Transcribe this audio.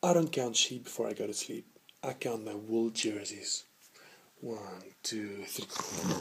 I don't count sheep before I go to sleep. I count my wool jerseys. One, two, three.